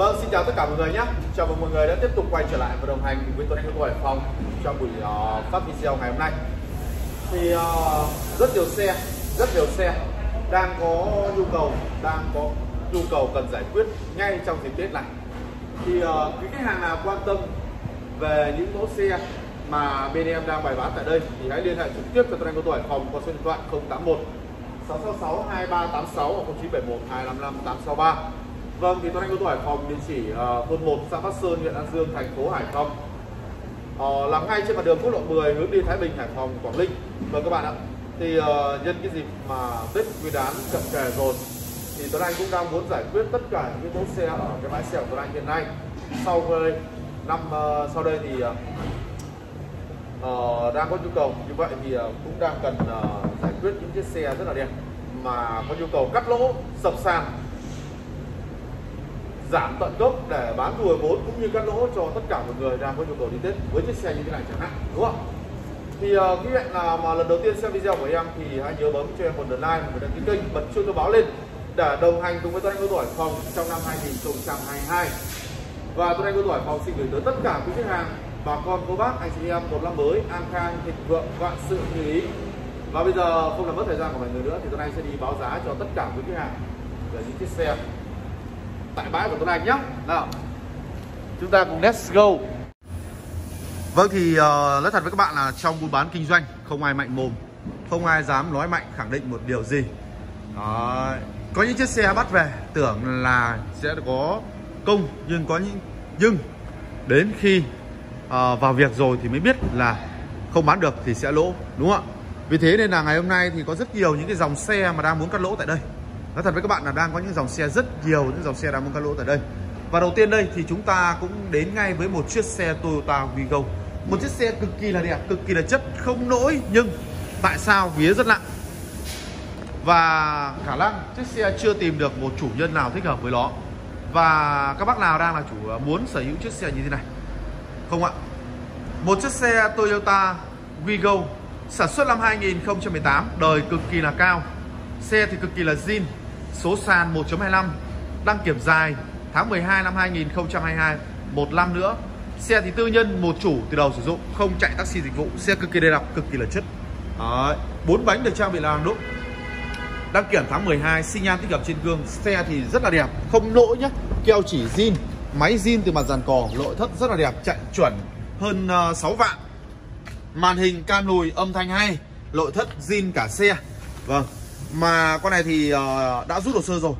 Vâng, xin chào tất cả mọi người nhé. Chào mừng mọi người đã tiếp tục quay trở lại và đồng hành cùng với Tuấn Anh của Hải Phòng trong buổi uh, phát video ngày hôm nay. Thì uh, rất nhiều xe, rất nhiều xe đang có nhu cầu, đang có nhu cầu cần giải quyết ngay trong dịp Tết này. Thì uh, khách hàng nào quan tâm về những mẫu xe mà bên em đang bày bán tại đây thì hãy liên hệ trực tiếp cho Tuấn Anh của Hải Phòng qua số điện thoại 081 666 2386 hoặc 0971 255 863 Vâng, thì Tuấn Anh có Hải Phòng địa chỉ uh, thôn 1 xã Bắc Sơn, huyện An Dương, thành phố Hải Phòng. Uh, làm ngay trên mặt đường quốc lộ 10 hướng đi Thái Bình, Hải Phòng, Quảng Ninh. Vâng các bạn ạ. Thì uh, nhân cái dịp mà Tết Nguyên đán cận kề rồi thì Tuấn Anh cũng đang muốn giải quyết tất cả những mẫu xe ở cái bãi xe của Tuấn Anh hiện nay. Sau đây năm uh, sau đây thì uh, uh, đang có nhu cầu như vậy thì uh, cũng đang cần uh, giải quyết những chiếc xe rất là đẹp mà có nhu cầu cắt lỗ sập sàn giảm tận gốc để bán thu hồi vốn cũng như cắt lỗ cho tất cả mọi người đang có nhu cầu đi Tết với chiếc xe như thế này chẳng hạn đúng không? Thì uh, quý vị nào mà lần đầu tiên xem video của em thì hãy nhớ bấm cho em một lượt like và đăng ký kênh bật chuông thông báo lên để đồng hành cùng với tôi Anh Ô Tuổi Phòng trong năm 2022 và tôi Anh Ô Tuổi Phòng xin gửi tới tất cả quý khách hàng bà con cô bác anh chị em một năm mới an khang thịnh vượng vạn sự như ý. Và bây giờ không làm mất thời gian của mọi người nữa thì tôi Anh sẽ đi báo giá cho tất cả quý khách hàng về những chiếc xe tại bãi của Tuấn Anh nhé nào chúng ta cùng let's go. Vâng thì uh, nói thật với các bạn là trong buôn bán kinh doanh không ai mạnh mồm không ai dám nói mạnh khẳng định một điều gì. Đó. có những chiếc xe bắt về tưởng là sẽ có công nhưng có những nhưng đến khi uh, vào việc rồi thì mới biết là không bán được thì sẽ lỗ đúng không ạ? Vì thế nên là ngày hôm nay thì có rất nhiều những cái dòng xe mà đang muốn cắt lỗ tại đây. Nói thật với các bạn là đang có những dòng xe rất nhiều những dòng xe đang muốn cắt lỗ tại đây. Và đầu tiên đây thì chúng ta cũng đến ngay với một chiếc xe Toyota Vigo. Một chiếc xe cực kỳ là đẹp, cực kỳ là chất, không nổi Nhưng tại sao vía rất nặng Và khả năng chiếc xe chưa tìm được một chủ nhân nào thích hợp với nó. Và các bác nào đang là chủ à, muốn sở hữu chiếc xe như thế này? Không ạ. Một chiếc xe Toyota Vigo sản xuất năm 2018 đời cực kỳ là cao. Xe thì cực kỳ là zin số sàn 1.25 đăng kiểm dài tháng 12 năm 2022 một năm nữa. Xe thì tư nhân một chủ từ đầu sử dụng không chạy taxi dịch vụ xe cực kỳ đầy đặn cực kỳ là chất. Bốn bánh được trang bị là đúc. Đăng kiểm tháng 12 xi nhan tích hợp trên gương xe thì rất là đẹp không lỗi nhá. Keo chỉ zin máy zin từ mặt dàn cò nội thất rất là đẹp chạy chuẩn hơn ờ, uh, 6 vạn. Màn hình can lùi âm thanh hay nội thất zin cả xe. Vâng mà con này thì uh, đã rút hồ sơ rồi.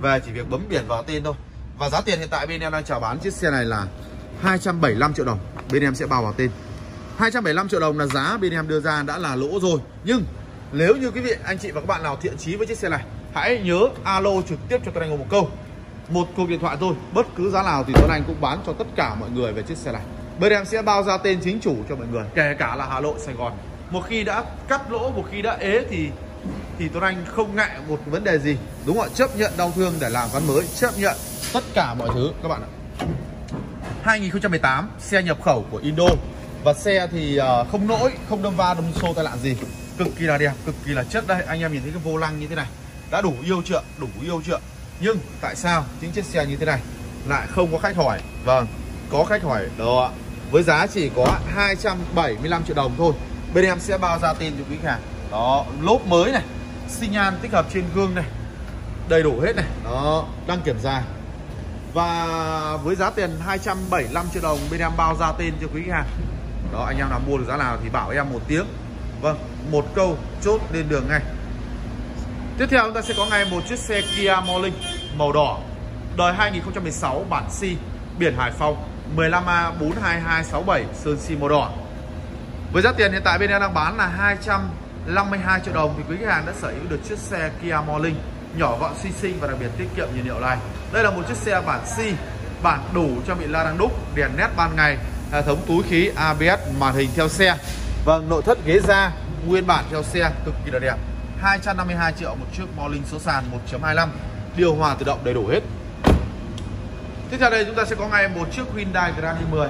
Về chỉ việc bấm biển vào tên thôi. Và giá tiền hiện tại bên em đang chào bán chiếc xe này là 275 triệu đồng. Bên em sẽ bao vào tên. 275 triệu đồng là giá bên em đưa ra đã là lỗ rồi. Nhưng nếu như quý vị anh chị và các bạn nào thiện chí với chiếc xe này hãy nhớ alo trực tiếp cho Tuấn Anh một câu. Một cuộc điện thoại thôi. Bất cứ giá nào thì Tuấn Anh cũng bán cho tất cả mọi người về chiếc xe này. Bên em sẽ bao ra tên chính chủ cho mọi người kể cả là Hà Nội Sài Gòn. Một khi đã cắt lỗ một khi đã ế thì thì Tuấn Anh không ngại một vấn đề gì, đúng không ạ? Chấp nhận đau thương để làm ván mới, chấp nhận tất cả mọi thứ, các bạn ạ. 2018 xe nhập khẩu của Indo. Và xe thì ờ, không nỗi, không đâm va, đâm xô tai nạn gì. Cực kỳ là đẹp, cực kỳ là chất đây. Anh em nhìn thấy cái vô lăng như thế này, đã đủ yêu chưa đủ yêu chưa nhưng tại sao chính chiếc xe như thế này lại không có khách hỏi? Vâng có khách hỏi đó ạ. Với giá chỉ có 275 triệu đồng thôi. Bên em sẽ bao ra tiền cho quý khách hàng. Đó, lốp mới này xi nhan tích hợp trên gương này, đầy đủ hết này. Đó, đăng kiểm dài. Và với giá tiền 275 triệu đồng, bên em bao ra tên cho quý khách hàng. Đó, anh em nào mua được giá nào thì bảo em một tiếng. Vâng một câu chốt lên đường ngay. Tiếp theo, chúng ta sẽ có ngay một chiếc xe Kia Morning màu đỏ. Đời 2016 bản C, biển Hải Phòng 15A 42267 sơn xi màu đỏ. Với giá tiền hiện tại bên em đang bán là 200 52 triệu đồng thì quý khách hàng đã sở hữu được chiếc xe Kia Morning nhỏ gọn xinh xinh và đặc biệt tiết kiệm nhiên liệu này. Đây là một chiếc xe bản C, bản đủ trang bị la đăng đúc, đèn nét ban ngày, hệ thống túi khí ABS, màn hình theo xe. Vâng, nội thất ghế da nguyên bản theo xe cực kỳ là đẹp. 252 triệu một chiếc Morning số sàn 1.25, điều hòa tự động đầy đủ hết. Tiếp theo đây chúng ta sẽ có ngay một chiếc Hyundai Grand i10.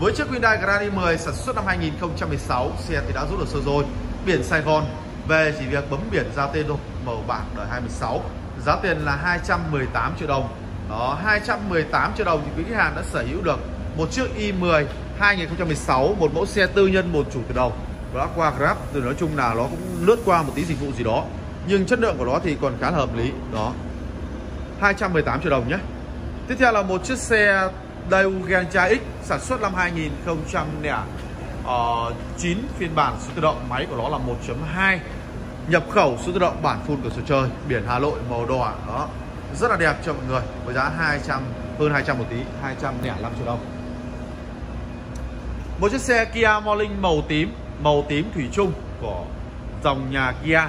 Với chiếc Hyundai Grand i10 sản xuất năm 2016, xe thì đã rút được sơ rồi biển Sài Gòn. Về chỉ việc bấm biển ra tên thôi, màu bạc đời 26 giá tiền là 218 triệu đồng. Đó 218 triệu đồng thì quý khách hàng đã sở hữu được một chiếc i10 2016 một mẫu xe tư nhân, một chủ từ đầu. Đã qua Grab từ nói chung là nó cũng lướt qua một tí dịch vụ gì đó, nhưng chất lượng của nó thì còn khá là hợp lý. Đó 218 triệu đồng nhé. Tiếp theo là một chiếc xe Daewoo Gencha X sản xuất năm 2009 phiên bản số tự động máy của nó là 1.2 nhập khẩu số tự động bản full cửa sổ trời biển Hà Nội màu đỏ đó. Rất là đẹp cho mọi người với giá 200 hơn 200 một tí. 205 triệu đồng. Một chiếc xe Kia Morning màu tím màu tím thủy chung của dòng nhà Kia.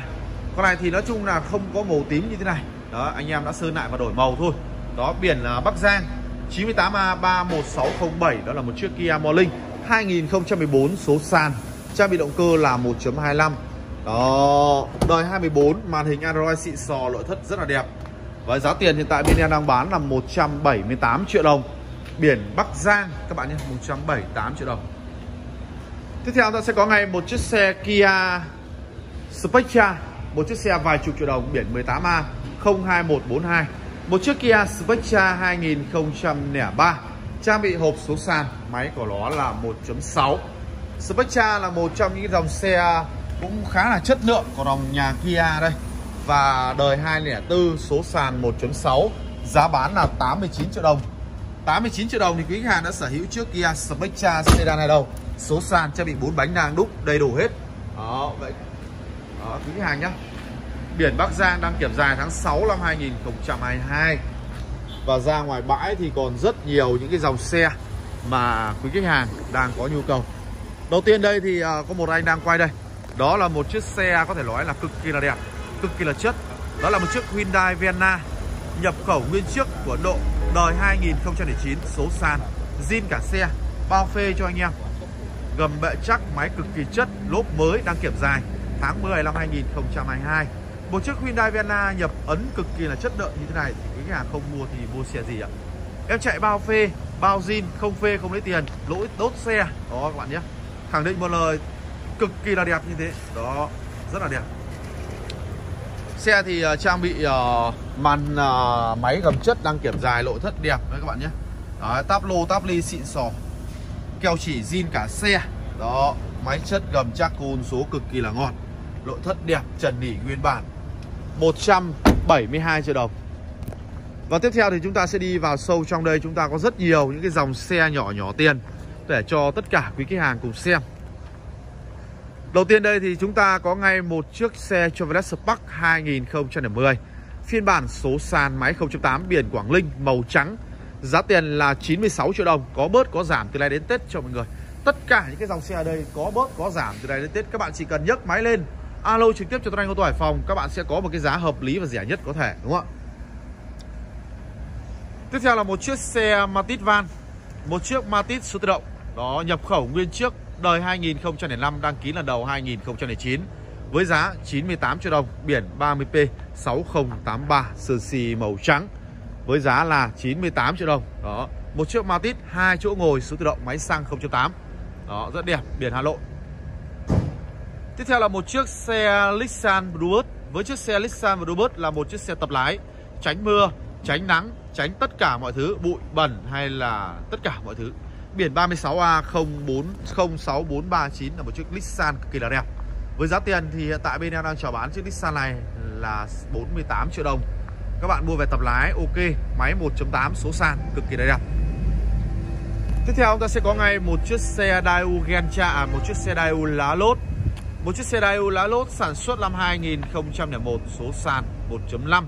Con này thì nói chung là không có màu tím như thế này. Đó anh em đã sơn lại và đổi màu thôi. Đó biển là Bắc Giang 98A31607 đó là một chiếc Kia Morning 2014 số sàn trang bị động cơ là 1.25 đó, đời 24 màn hình Android xịn sò, nội thất rất là đẹp. Và giá tiền hiện tại bên em đang bán là 178 triệu đồng. Biển Bắc Giang, các bạn nhé 178 triệu đồng. Tiếp theo ta sẽ có ngay một chiếc xe Kia Spectra, một chiếc xe vài chục triệu đồng, biển 18A 02142 một chiếc Kia Spectra 2003 trang bị hộp số sàn, máy của nó là 1.6 Spectra là một trong những dòng xe cũng khá là chất lượng của dòng nhà Kia đây. Và đời 204 số sàn 1.6 giá bán là 89 triệu đồng. 89 triệu đồng thì quý khách hàng đã sở hữu trước Kia Spectra sedan này đâu số sàn trang bị 4 bánh đang đúc đầy đủ hết. Đó, vậy. Đó, quý khách hàng nhá. Biển Bắc Giang đang kiểm dài tháng 6 năm 2022 và ra ngoài bãi thì còn rất nhiều những cái dòng xe mà quý khách hàng đang có nhu cầu. Đầu tiên đây thì à, có một anh đang quay đây. Đó là một chiếc xe có thể nói là cực kỳ là đẹp, cực kỳ là chất. Đó là một chiếc Hyundai Venna nhập khẩu nguyên chiếc của Ấn Độ đời 2009 số sàn, zin cả xe, bao phê cho anh em. Gầm bệ chắc, máy cực kỳ chất, lốp mới đang kiểm dài, tháng 10 năm 2022 một chiếc Hyundai Verna nhập ấn cực kỳ là chất lượng như thế này. Thì quý khách hàng không mua thì mua xe gì ạ? Em chạy bao phê bao zin không phê không lấy tiền. Lỗi đốt xe. Đó các bạn nhé. Khẳng định một lời cực kỳ là đẹp như thế. Đó rất là đẹp. Xe thì uh, trang bị uh, màn uh, máy gầm chất đăng kiểm dài nội thất đẹp đấy các bạn nhé. Đấy, táp lô táp ly xịn sò. Keo chỉ zin cả xe. Đó máy chất gầm chắc côn số cực kỳ là ngon nội thất đẹp trần nỉ nguyên bản. 172 triệu đồng. Và tiếp theo thì chúng ta sẽ đi vào sâu trong đây. Chúng ta có rất nhiều những cái dòng xe nhỏ nhỏ tiền để cho tất cả quý khách hàng cùng xem. Đầu tiên đây thì chúng ta có ngay một chiếc xe Chevrolet Spark 2010 Phiên bản số sàn máy 0.8 biển Quảng Linh, màu trắng. Giá tiền là 96 triệu đồng. Có bớt, có giảm từ nay đến Tết cho mọi người. Tất cả những cái dòng xe ở đây có bớt, có giảm từ nay đến Tết. Các bạn chỉ cần nhấc máy lên. Alo trực tiếp cho Tuấn Anh ô tô Hải Phòng, Các bạn sẽ có một cái giá hợp lý và rẻ nhất có thể, đúng không ạ? Tiếp theo là một chiếc xe Matiz van, Một chiếc Matiz số tự động. Đó, nhập khẩu nguyên chiếc đời 2005 đăng ký lần đầu 2009 với giá 98 triệu đồng, biển 30P 6083 sơn xì màu trắng, với giá là 98 triệu đồng. Đó, một chiếc Matiz hai chỗ ngồi số tự động, máy xăng 0.8 đó, rất đẹp, biển Hà Nội tiếp theo là một chiếc xe Nissan Bluebird với chiếc xe Nissan Bluebird là một chiếc xe tập lái. Tránh mưa tránh nắng tránh tất cả mọi thứ bụi bẩn hay là tất cả mọi thứ. Biển 36A040639 là một chiếc Nissan cực kỳ là đẹp. Với giá tiền thì hiện tại bên em đang chào bán chiếc Nissan này là 48 triệu đồng. Các bạn mua về tập lái ok. Máy 1.8 số sàn cực kỳ là đẹp. Tiếp theo chúng ta sẽ có ngay một chiếc xe Daewoo Gencha à, Một chiếc xe Daewoo lá lốt. Một chiếc xe Daewoo lá lốt sản xuất năm 2001 Số sàn 1.5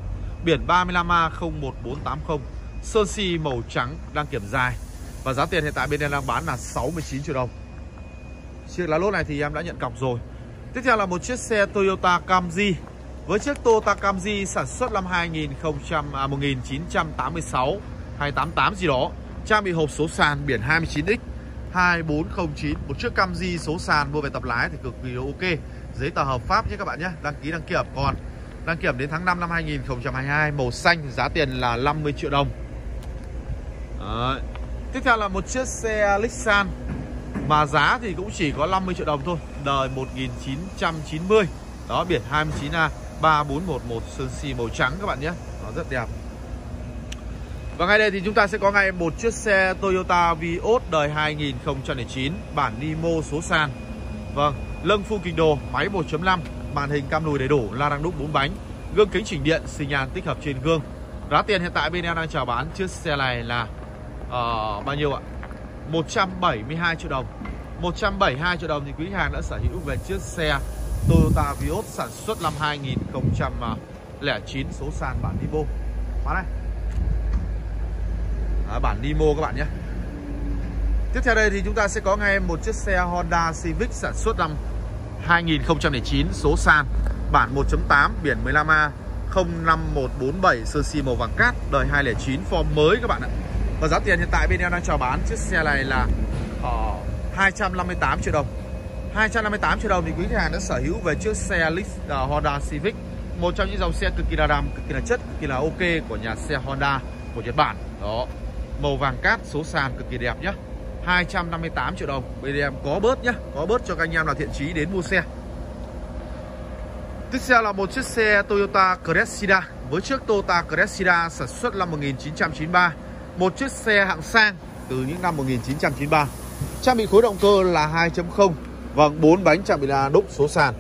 Biển 35A01480 Sơn xi màu trắng đang kiểm dài và giá tiền hiện tại bên em đang bán là 69 triệu đồng. Chiếc lá lốt này thì em đã nhận cọc rồi. Tiếp theo là một chiếc xe Toyota Camry. Với chiếc Toyota Camry sản xuất năm 2000, à, 1986 hay 88 gì đó Trang bị hộp số sàn biển 29X 2409 Một chiếc Camry số sàn mua về tập lái thì cực kỳ ok. Giấy tờ hợp pháp nhé các bạn nhé, Đăng ký, đăng kiểm. Còn Đăng kiểm đến tháng 5 năm 2022 Màu xanh, giá tiền là 50 triệu đồng. Đấy. Tiếp theo là một chiếc xe Lexan Mà giá thì cũng chỉ có 50 triệu đồng thôi, Đời 1990 Đó, biển 29A 3411 Sơn xì màu trắng các bạn nhé. Nó rất đẹp. Và ngay đây thì chúng ta sẽ có ngay một chiếc xe Toyota Vios đời 2009 bản Nimo số sàn. Vâng, lưng full kinh đồ, máy 1.5, màn hình cam lùi đầy đủ, la răng đúc 4 bánh, gương kính chỉnh điện, xi nhan tích hợp trên gương. Giá tiền hiện tại bên em đang chào bán chiếc xe này là uh, bao nhiêu ạ? 172 triệu đồng. 172 triệu đồng thì quý hàng đã sở hữu về chiếc xe Toyota Vios sản xuất năm 2009 số sàn bản Nimo. Bán này à, bản Nimo các bạn nhé. Tiếp theo đây thì chúng ta sẽ có ngay một chiếc xe Honda Civic sản xuất năm 2009 số sàn bản 1.8 biển 15A 05147 sơ si màu vàng cát đời 209 form mới các bạn ạ. Và giá tiền hiện tại bên em đang chào bán chiếc xe này là ờ, uh, 258 triệu đồng. 258 triệu đồng thì quý khách hàng đã sở hữu về chiếc xe Lix, uh, ờ, Honda Civic. Một trong những dòng xe cực kỳ là đàm cực kỳ là chất cực kỳ là ok của nhà xe Honda của Nhật Bản. Đó màu vàng cát số sàn cực kỳ đẹp nhá. 258 triệu đồng. Bây giờ em có bớt nhá. Có bớt cho các anh em nào thiện chí đến mua xe. Tiếp theo là một chiếc xe Toyota Cressida Với chiếc Toyota Cressida sản xuất năm 1993 Một chiếc xe hạng sang từ những năm 1993 Trang bị khối động cơ là 2.0 Vâng, 4 bánh trang bị là đúc số sàn.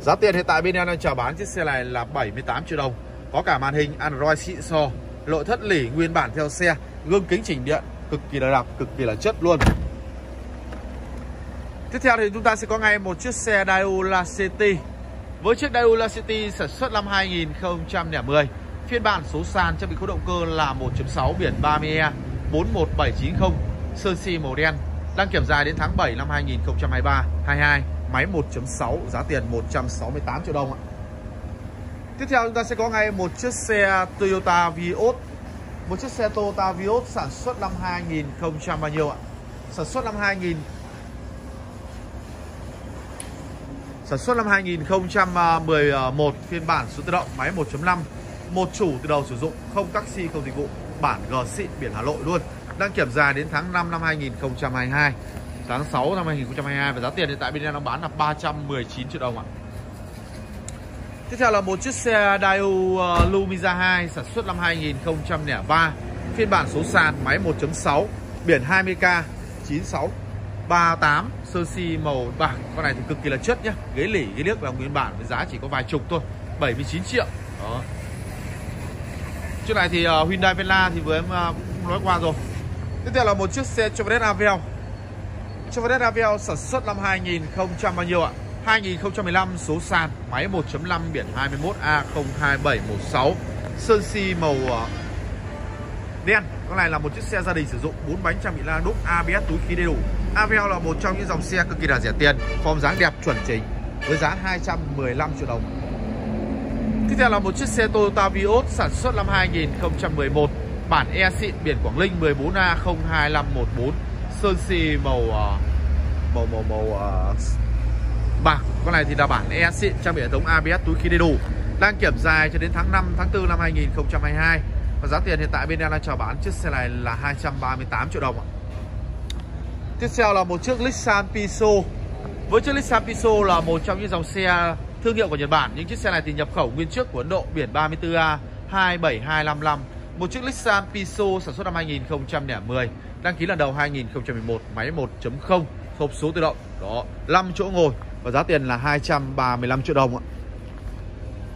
Giá tiền hiện tại bên em đang chào bán chiếc xe này là 78 triệu đồng. Có cả màn hình Android xịn sò Nội thất lỉ nguyên bản theo xe. Gương kính chỉnh điện cực kỳ là đặc, cực kỳ là chất luôn. Tiếp theo thì chúng ta sẽ có ngay một chiếc xe Daewoo City. Với chiếc Daewoo City sản xuất năm 2010 Phiên bản số sàn trang bị khối động cơ là 1.6 biển 30E 41790 Sơn si màu đen Đăng kiểm dài đến tháng 7 năm 2023 22 Máy 1.6 giá tiền 168 triệu đồng ạ. Tiếp theo chúng ta sẽ có ngay một chiếc xe Toyota Vios một chiếc xe Toyota Vios sản xuất năm 2000 bao nhiêu ạ? Sản xuất năm 2000 Sản xuất năm 2011 phiên bản số tự động, máy 1.5 Một chủ từ đầu sử dụng, không taxi, không dịch vụ, Bản G xịn biển Hà Nội luôn, Đăng kiểm dài đến tháng 5 năm 2022 Tháng 6 năm 2022 Và giá tiền hiện tại bên em đang bán là 319 triệu đồng ạ Tiếp theo là một chiếc xe Daewoo ờ, Lumia 2 sản xuất năm 2003 Phiên bản số sàn máy 1.6 Biển 20k 9638 Sơ si màu bạc Con này thì cực kỳ là chất nhá. Ghế lỉ, ghế liếc là nguyên bản với giá chỉ có vài chục thôi. 79 triệu. Đó. Chiếc này thì ờ, Hyundai Vela thì vừa em ờ, cũng nói qua rồi. Tiếp theo là một chiếc xe Chevrolet Aveo. Chevrolet Aveo sản xuất năm 2000 bao nhiêu ạ? 2015 số sàn máy 1.5 biển 21A02716 sơn si màu ờ, đen, con này là một chiếc xe gia đình sử dụng 4 bánh, trang bị la đúc ABS túi khí đầy đủ. Aveo là một trong những dòng xe cực kỳ là rẻ tiền, form dáng đẹp, chuẩn chỉnh, với giá 215 triệu đồng. Tiếp theo là một chiếc xe Toyota Vios sản xuất năm 2011 bản E xịn biển Quảng Ninh 14A02514 sơn si ờ, màu màu màu màu màu bạc con này thì là bản e xịn trang bị hệ thống ABS túi khí đầy đủ đang kiểm dài cho đến tháng 5 tháng 4 năm 2022 và giá tiền hiện tại bên em đang chào bán chiếc xe này là 238 triệu đồng ạ. Tiếp theo là một chiếc Nissan Piso. Với chiếc Nissan Piso là một trong những dòng xe thương hiệu của Nhật Bản, những chiếc xe này thì nhập khẩu nguyên chiếc của Ấn Độ, biển 34A 27255 một chiếc Nissan Piso sản xuất năm 2010 đăng ký lần đầu 2011 máy 1.0 hộp số tự động, đó 5 chỗ ngồi và giá tiền là 235 triệu đồng ạ.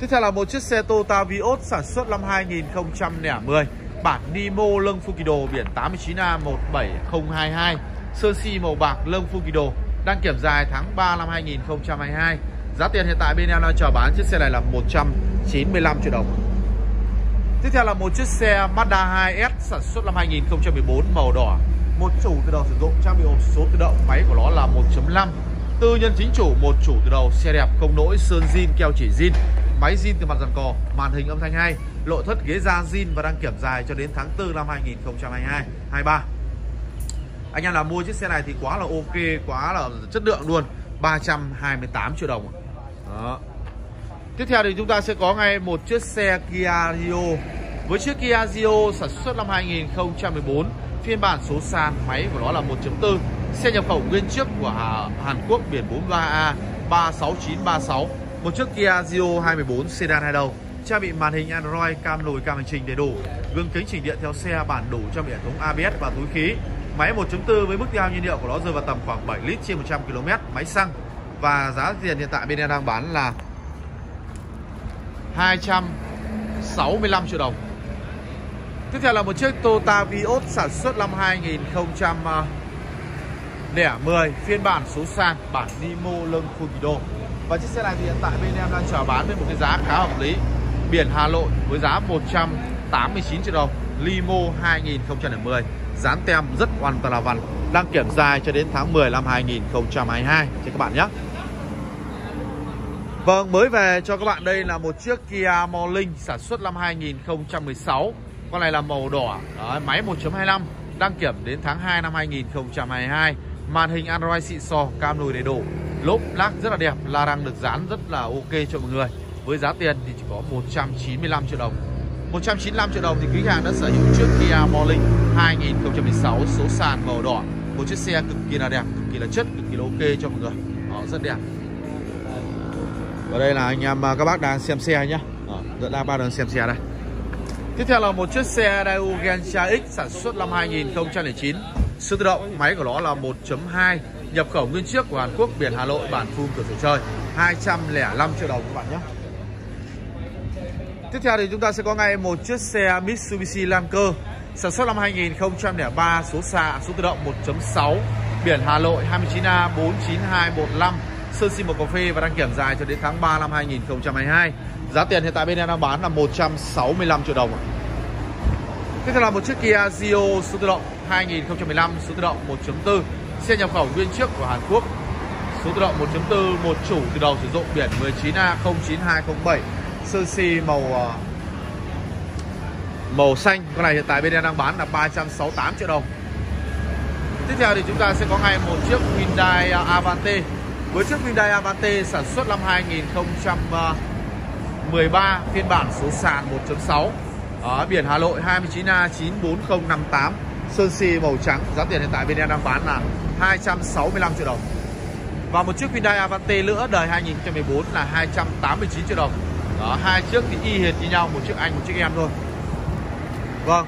Tiếp theo là một chiếc xe Toyota Vios sản xuất năm 2010 Bản Nimo lưng Fukido biển 89A17022 Sơn xi si màu bạc lưng Fukido Đăng kiểm dài tháng 3 năm 2022 Giá tiền hiện tại bên em đang chờ bán chiếc xe này là 195 triệu đồng. Tiếp theo là một chiếc xe Mazda 2S sản xuất năm 2014 màu đỏ. Một chủ từ đầu sử dụng, trang bị hộp số tự động, Máy của nó là 1.5 Tư nhân chính chủ, một chủ từ đầu, xe đẹp không nỗi, sơn zin, keo chỉ zin, máy zin từ mặt dàn cò, màn hình âm thanh hay, lộ thất ghế da zin và đăng kiểm dài cho đến tháng 4 năm 2022 23. Anh em nào mua chiếc xe này thì quá là ok, quá là chất lượng luôn, 328 triệu đồng. Đó. Tiếp theo thì chúng ta sẽ có ngay một chiếc xe Kia Rio. Với chiếc Kia Rio sản xuất năm 2014, phiên bản số sàn, máy của nó là 1.4 Xe nhập khẩu nguyên chiếc của Hàn Quốc biển 43A 36936 Một chiếc Kia Rio 214 sedan hai đầu trang bị màn hình Android, cam lùi, cam hành trình đầy đủ, gương kính chỉnh điện theo xe, bản đủ trang bị hệ thống ABS và túi khí. Máy 1.4 với mức tiêu hao nhiên liệu của nó rơi vào tầm khoảng 7 lít trên 100 km, máy xăng và giá tiền hiện tại bên em đang bán là 265 triệu đồng. Tiếp theo là một chiếc Toyota Vios sản xuất năm 2000 lẻ 10 phiên bản số sàn bản Nimo lưng Fugido. Và chiếc xe này thì hiện tại bên em đang chào bán với một cái giá khá hợp lý. Biển Hà Nội với giá 189 triệu đồng, Limo 2010. Dán tem rất hoàn toàn là vằn, đăng kiểm dài cho đến tháng 10 năm 2022 cho các bạn nhé. Vâng, mới về cho các bạn đây là một chiếc Kia Morning sản xuất năm 2016 Con này là màu đỏ, Đấy, máy 1.25 Đăng kiểm đến tháng 2 năm 2022 Màn hình Android xịn sò, cam lùi đầy đủ. Lốp lắc rất là đẹp, la răng được dán rất là ok cho mọi người. Với giá tiền thì chỉ có 195 triệu đồng. 195 triệu đồng thì quý hàng đã sở hữu chiếc Kia Morning 2016 số sàn màu đỏ. Một chiếc xe cực kỳ là đẹp, cực kỳ là chất, cực kỳ là ok cho mọi người. Đó, rất đẹp. Và đây là anh em à, các bác đang xem xe nhé Dẫn đang ba đang xem xe đây. Tiếp theo là một chiếc xe Daewoo Gencha X sản xuất năm 2009 Số tự động, máy của nó là 1.2 Nhập khẩu nguyên chiếc của Hàn Quốc, biển Hà Nội, bản phun cửa sổ chơi. 205 triệu đồng các bạn nhé. Tiếp theo thì chúng ta sẽ có ngay một chiếc xe Mitsubishi Lancer Sản xuất năm 2003, số xạ, số tự động 1.6 Biển Hà Nội 29A 49215 Sơn xin một cà phê và đăng kiểm dài cho đến tháng 3 năm 2022 Giá tiền hiện tại bên em đang bán là 165 triệu đồng Tiếp theo là một chiếc Kia Rio số tự động 2015 số tự động 1.4 Xe nhập khẩu nguyên chiếc của Hàn Quốc. Số tự động 1.4 một chủ từ đầu sử dụng biển 19A09207 Sơn xi màu ờ, màu xanh. Con này hiện tại bên em đang bán là 368 triệu đồng. Tiếp theo thì chúng ta sẽ có ngay một chiếc Hyundai ờ, Avante. Với chiếc Hyundai Avante sản xuất năm 2013 ờ, phiên bản số sàn 1.6 ở biển Hà Nội 29A94058 sơn si màu trắng, giá tiền hiện tại bên em đang bán là 265 triệu đồng. Và một chiếc Hyundai Avante nữa đời 2014 là 289 triệu đồng. Đó, hai chiếc thì y hệt như nhau, một chiếc anh, một chiếc em thôi. Vâng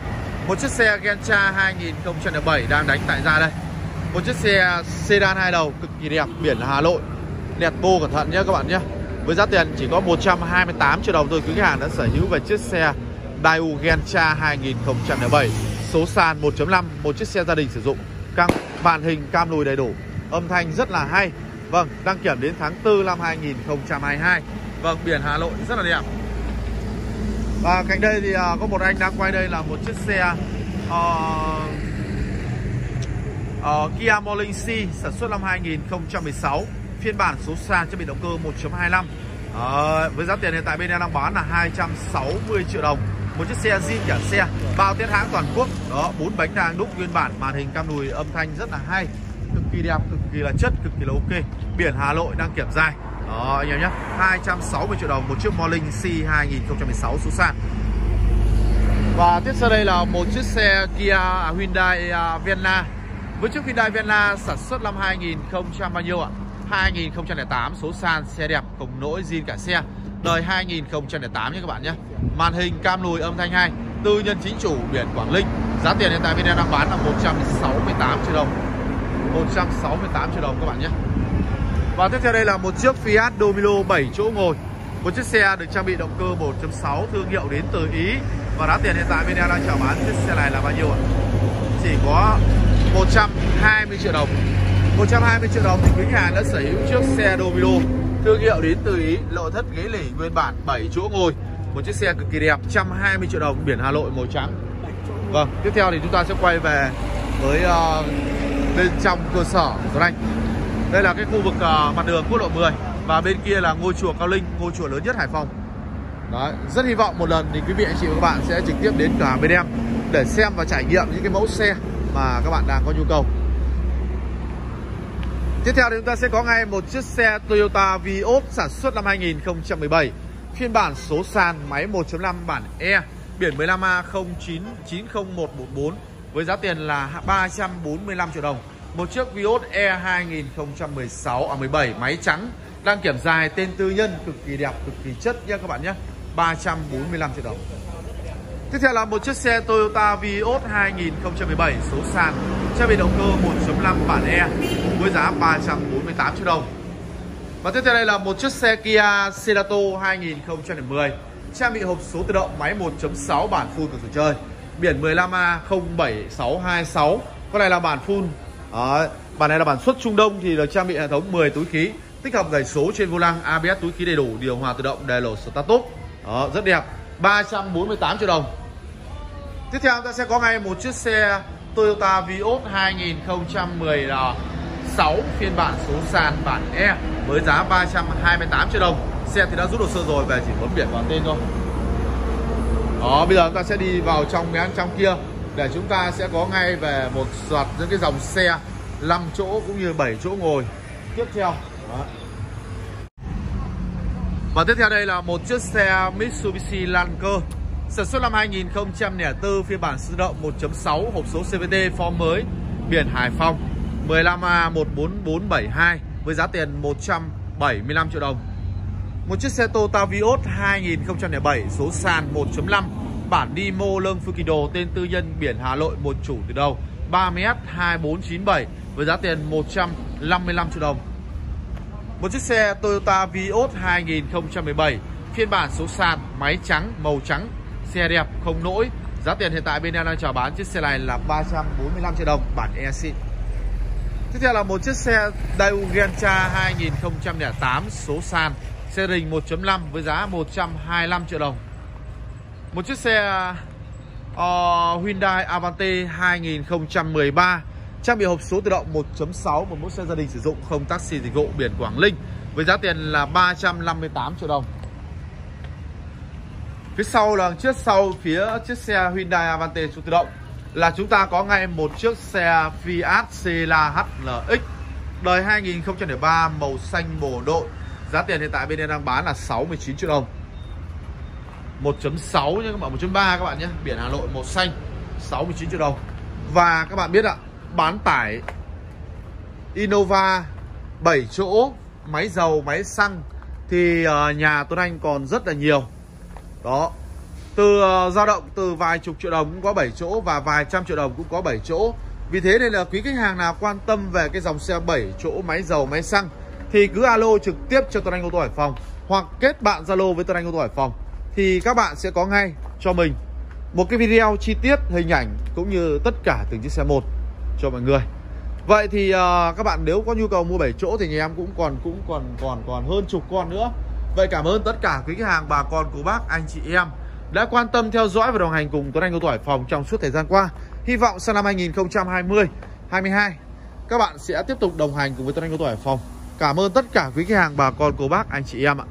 một chiếc xe Gentra 2007 đang đánh tại ra đây. Một chiếc xe sedan hai đầu cực kỳ đẹp, biển Hà Nội. Nẹt bô cẩn thận nhé các bạn nhé với giá tiền chỉ có 128 triệu đồng thôi, quý khách hàng đã sở hữu về chiếc xe Daewoo Gentra 2007 số sàn 1.5 một chiếc xe gia đình sử dụng. Cam màn hình cam lùi đầy đủ. Âm thanh rất là hay. Vâng đăng kiểm đến tháng 4 năm 2022 vâng biển Hà Nội rất là đẹp. Và cạnh đây thì uh, có một anh đang quay đây là một chiếc xe uh, uh, Kia Morning C sản xuất năm 2016 phiên bản số sàn cho bị động cơ 1.25 uh, ờ, với giá tiền hiện tại bên em đang bán là 260 triệu đồng một chiếc xe zin cả xe bao tiết hãng toàn quốc. Đó bốn bánh đang đúc nguyên bản màn hình cam đùi âm thanh rất là hay cực kỳ đẹp cực kỳ là chất cực kỳ là ok. Biển Hà Nội đang kiểm dài đó anh em nhé 260 triệu đồng một chiếc Morning C 2016 số sàn. Và tiếp sau đây là một chiếc xe Kia à, Hyundai uh, với chiếc Hyundai Verna sản xuất năm 2000 bao nhiêu ạ? 2008 số sàn xe đẹp cùng nỗi zin cả xe đời 2008 nhé các bạn nhé. Màn hình cam lùi âm thanh 2 tư nhân chính chủ biển Quảng Linh. Giá tiền hiện tại bên em đang bán là 168 triệu đồng. 168 triệu đồng các bạn nhé. Và tiếp theo đây là một chiếc Fiat Domino 7 chỗ ngồi. Một chiếc xe được trang bị động cơ 1.6 thương hiệu đến từ Ý. Và giá tiền hiện tại bên em đang chào bán chiếc xe này là bao nhiêu ạ? Chỉ có 120 triệu đồng. 120 triệu đồng thì quý nhà đã sở hữu chiếc xe Domino thương hiệu đến từ Ý nội thất ghế lỉ nguyên bản 7 chỗ ngồi. Một chiếc xe cực kỳ đẹp 120 triệu đồng biển Hà Nội màu trắng. Vâng tiếp theo thì chúng ta sẽ quay về với uh, bên trong cơ sở Tuấn Anh. Đây là cái khu vực uh, mặt đường quốc lộ 10 và bên kia là ngôi chùa Cao Linh ngôi chùa lớn nhất Hải Phòng. Đấy, rất hy vọng một lần thì quý vị anh chị và các bạn sẽ trực tiếp đến cửa hàng bên em để xem và trải nghiệm những cái mẫu xe mà các bạn đang có nhu cầu. Tiếp theo thì chúng ta sẽ có ngay một chiếc xe Toyota Vios sản xuất năm 2017 Phiên bản số sàn máy 1.5 bản E Biển 15A09901114 Với giá tiền là 345 triệu đồng. Một chiếc Vios E 2016 à 17 máy trắng, Đăng kiểm dài, tên tư nhân, cực kỳ đẹp, cực kỳ chất nha các bạn nhé. 345 triệu đồng. Tiếp theo là một chiếc xe Toyota Vios 2017 số sàn trang bị động cơ 1.5 bản E với giá 348 triệu đồng. Và tiếp theo đây là một chiếc xe Kia Cerato 2010 trang bị hộp số tự động máy 1.6 bản full cửa sổ chơi. Biển 15A 07626 con này là bản full Đó, ờ, bản này là bản xuất Trung Đông thì được trang bị hệ thống 10 túi khí tích hợp gảy số trên vô lăng ABS túi khí đầy đủ điều hòa tự động đèn lộ start đó rất đẹp 348 triệu đồng tiếp theo chúng ta sẽ có ngay một chiếc xe Toyota Vios 2016 phiên bản số sàn bản E với giá 328 triệu đồng. Xe thì đã rút hồ sơ rồi về chỉ bấm biển vào tên thôi. Đó, bây giờ chúng ta sẽ đi vào trong cái trong kia để chúng ta sẽ có ngay về một loạt những cái dòng xe 5 chỗ cũng như 7 chỗ ngồi. Tiếp theo. Đó. Và tiếp theo đây là một chiếc xe Mitsubishi Lancer sản xuất năm 2004 phiên bản tự động 1.6 hộp số CVT form mới, biển Hải Phòng 15A14472 với giá tiền 175 triệu đồng một chiếc xe Toyota Vios 2007 số sàn 1.5 bản Dimo Lương Fukido, tên tư nhân biển Hà Nội, một chủ từ đầu 3M2497 với giá tiền 155 triệu đồng. Một chiếc xe Toyota Vios 2017 phiên bản số sàn, máy trắng, màu trắng xe đẹp không lỗi giá tiền hiện tại bên em đang chào bán chiếc xe này là 345 triệu đồng bản e -Sin. tiếp theo là một chiếc xe Daewoo Gentra 2008 số sàn Xe rình 1.5 với giá 125 triệu đồng. Một chiếc xe uh, Hyundai Avante 2013 Trang bị hộp số tự động 1.6 Một mẫu xe gia đình sử dụng không taxi dịch vụ biển Quảng Linh Với giá tiền là 358 triệu đồng. Phía sau là chiếc sau phía chiếc xe Hyundai Avante số tự động. Là chúng ta có ngay một chiếc xe Fiat Cela HLX đời 2003 màu xanh bổ đội Giá tiền hiện tại bên em đang bán là 69 triệu đồng. 1.6 nhé các bạn 1.3 các bạn nhé. Biển Hà Nội màu xanh 69 triệu đồng. Và các bạn biết ạ Bán tải Innova 7 chỗ Máy dầu, máy xăng. Thì ờ, nhà Tuấn Anh còn rất là nhiều. Đó Từ ờ, dao động từ vài chục triệu đồng cũng có 7 chỗ Và vài trăm triệu đồng cũng có 7 chỗ Vì thế nên là quý khách hàng nào quan tâm về cái dòng xe 7 chỗ máy dầu, máy xăng thì cứ alo trực tiếp cho Tuấn Anh ô tô Hải Phòng hoặc kết bạn Zalo với Tuấn Anh ô tô Hải Phòng thì các bạn sẽ có ngay cho mình một cái video chi tiết hình ảnh cũng như tất cả từng chiếc xe một cho mọi người. Vậy thì uh, các bạn nếu có nhu cầu mua 7 chỗ thì nhà em cũng còn cũng còn còn còn hơn chục con nữa. Vậy cảm ơn tất cả quý khách hàng, bà con, cô bác, anh chị em đã quan tâm theo dõi và đồng hành cùng Tuấn Anh ô tô Hải Phòng trong suốt thời gian qua. Hy vọng sang năm 2020 22 các bạn sẽ tiếp tục đồng hành cùng với Tuấn Anh ô tô Hải Phòng. Cảm ơn tất cả quý khách hàng, bà con, cô bác, anh chị em ạ